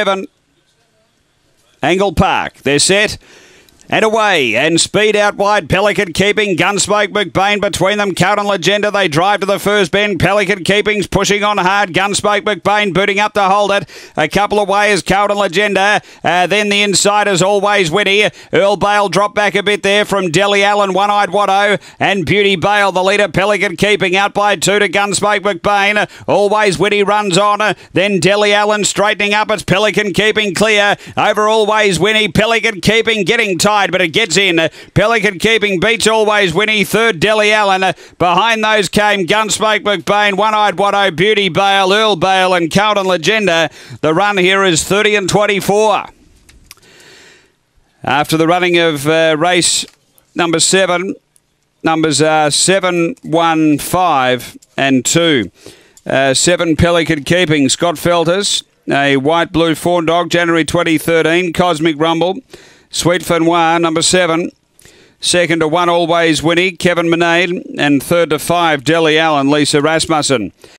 seven. Angle Park. They're set. And away, and speed out wide. Pelican keeping Gunsmoke McBain between them. Cowden Legenda, they drive to the first bend. Pelican keeping's pushing on hard. Gunsmoke McBain booting up to hold it. A couple of ways, Cowden Legenda. Uh, then the inside is always Winnie. Earl Bale dropped back a bit there from Delhi Allen, One Eyed Watto, and Beauty Bale, the leader. Pelican keeping out by two to Gunsmoke McBain. Always Winnie runs on. Then Delhi Allen straightening up. It's Pelican keeping clear. Over always Winnie. Pelican keeping getting tight but it gets in. Pelican keeping beats always Winnie. Third, Deli Allen. Behind those came Gunsmoke McBain, One Eyed Watto, Beauty Bale, Earl Bale, and Cowden Legenda. The run here is 30 and 24. After the running of uh, race number seven, numbers are seven, one, five, and two. Uh, seven Pelican keeping. Scott Felters, a white blue fawn dog, January 2013. Cosmic Rumble. Sweet Fenoir, number seven. Second to one, always Winnie, Kevin Minade. And third to five, Deli Allen, Lisa Rasmussen.